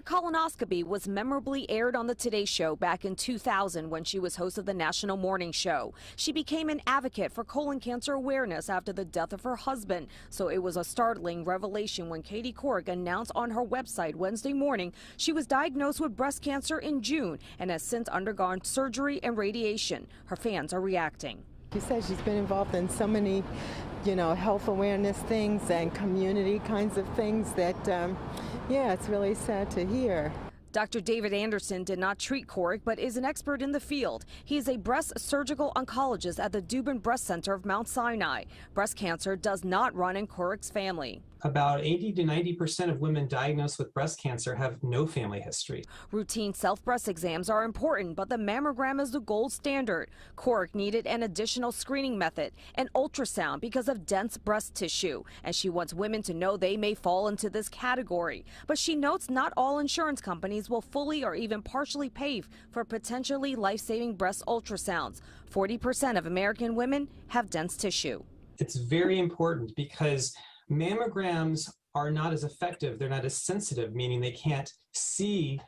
Her colonoscopy was memorably aired on the Today Show back in 2000 when she was host of the National Morning Show. She became an advocate for colon cancer awareness after the death of her husband, so it was a startling revelation when Katie Couric announced on her website Wednesday morning she was diagnosed with breast cancer in June and has since undergone surgery and radiation. Her fans are reacting. She says she's been involved in so many, you know, health awareness things and community kinds of things that, um, yeah, it's really sad to hear. Dr. David Anderson did not treat Couric, but is an expert in the field. He is a breast surgical oncologist at the Dubin Breast Center of Mount Sinai. Breast cancer does not run in Couric's family about 80 to 90% of women diagnosed with breast cancer have no family history. Routine self breast exams are important, but the mammogram is the gold standard. Couric needed an additional screening method, an ultrasound, because of dense breast tissue, and she wants women to know they may fall into this category. But she notes not all insurance companies will fully or even partially pay for potentially life saving breast ultrasounds. 40% of American women have dense tissue. It's very important because mammograms are not as effective. They're not as sensitive, meaning they can't see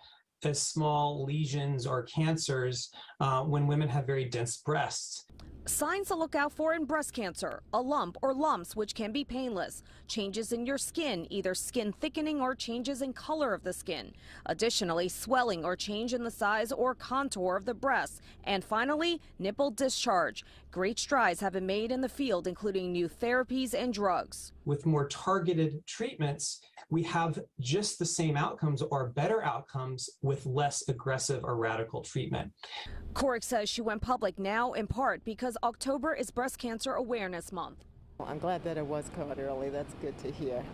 as small lesions or cancers uh, when women have very dense breasts. Signs to look out for in breast cancer a lump or lumps, which can be painless, changes in your skin, either skin thickening or changes in color of the skin, additionally, swelling or change in the size or contour of the breast, and finally, nipple discharge. Great strides have been made in the field, including new therapies and drugs. With more targeted treatments, we have just the same outcomes or better outcomes with less aggressive or radical treatment. Couric says she went public now in part because October is Breast Cancer Awareness Month. I'm glad that it was caught early. That's good to hear.